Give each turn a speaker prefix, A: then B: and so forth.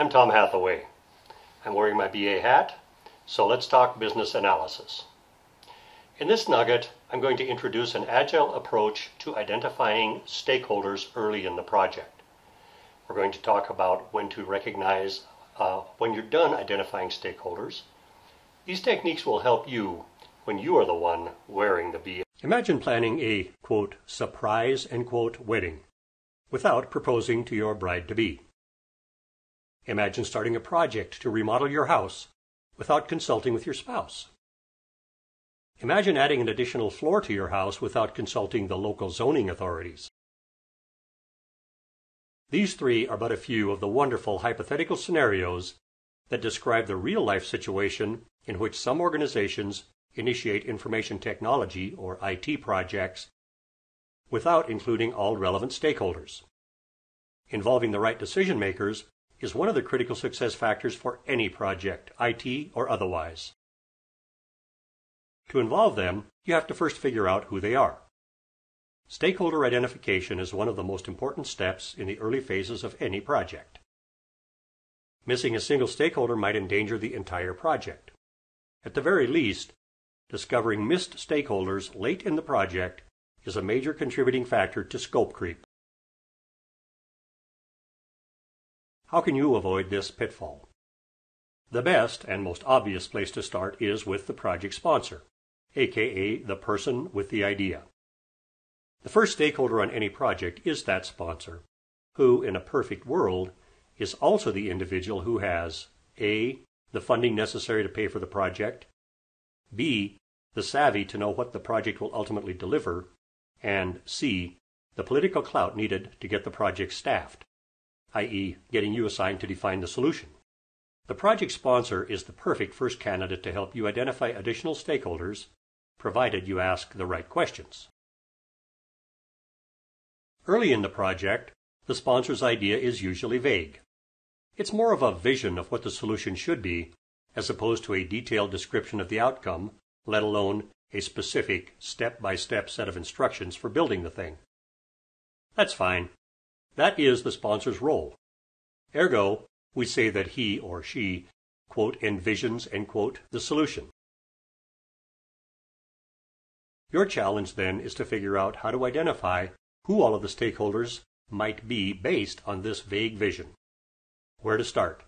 A: I'm Tom Hathaway. I'm wearing my BA hat, so let's talk business analysis. In this nugget, I'm going to introduce an agile approach to identifying stakeholders early in the project. We're going to talk about when to recognize uh, when you're done identifying stakeholders. These techniques will help you when you are the one wearing the BA. Imagine planning a, quote, surprise, end quote, wedding without proposing to your bride-to-be. Imagine starting a project to remodel your house without consulting with your spouse. Imagine adding an additional floor to your house without consulting the local zoning authorities. These three are but a few of the wonderful hypothetical scenarios that describe the real-life situation in which some organizations initiate information technology or IT projects without including all relevant stakeholders. Involving the right decision makers is one of the critical success factors for any project, IT or otherwise. To involve them, you have to first figure out who they are. Stakeholder identification is one of the most important steps in the early phases of any project. Missing a single stakeholder might endanger the entire project. At the very least, discovering missed stakeholders late in the project is a major contributing factor to scope creep. How can you avoid this pitfall? The best and most obvious place to start is with the project sponsor, aka the person with the idea. The first stakeholder on any project is that sponsor, who, in a perfect world, is also the individual who has A. the funding necessary to pay for the project, B. the savvy to know what the project will ultimately deliver, and C. the political clout needed to get the project staffed i.e., getting you assigned to define the solution. The project sponsor is the perfect first candidate to help you identify additional stakeholders, provided you ask the right questions. Early in the project, the sponsor's idea is usually vague. It's more of a vision of what the solution should be, as opposed to a detailed description of the outcome, let alone a specific step-by-step set of instructions for building the thing. That's fine. That is the sponsor's role. Ergo, we say that he or she, quote, envisions, quote, the solution. Your challenge then is to figure out how to identify who all of the stakeholders might be based on this vague vision. Where to start?